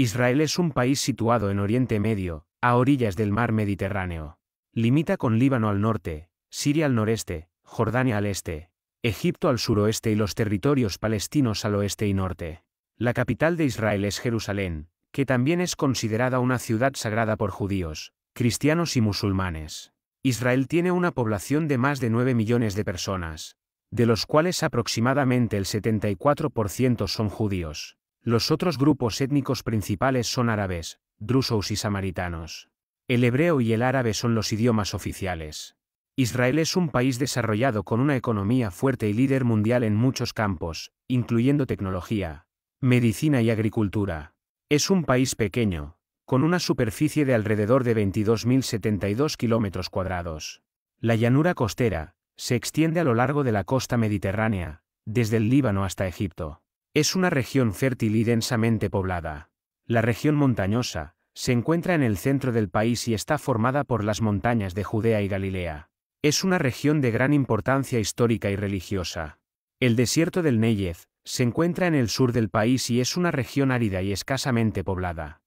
Israel es un país situado en Oriente Medio, a orillas del mar Mediterráneo. Limita con Líbano al norte, Siria al noreste, Jordania al este, Egipto al suroeste y los territorios palestinos al oeste y norte. La capital de Israel es Jerusalén, que también es considerada una ciudad sagrada por judíos, cristianos y musulmanes. Israel tiene una población de más de 9 millones de personas, de los cuales aproximadamente el 74% son judíos. Los otros grupos étnicos principales son árabes, drusos y samaritanos. El hebreo y el árabe son los idiomas oficiales. Israel es un país desarrollado con una economía fuerte y líder mundial en muchos campos, incluyendo tecnología, medicina y agricultura. Es un país pequeño, con una superficie de alrededor de 22.072 kilómetros cuadrados. La llanura costera se extiende a lo largo de la costa mediterránea, desde el Líbano hasta Egipto. Es una región fértil y densamente poblada. La región montañosa, se encuentra en el centro del país y está formada por las montañas de Judea y Galilea. Es una región de gran importancia histórica y religiosa. El desierto del Negev se encuentra en el sur del país y es una región árida y escasamente poblada.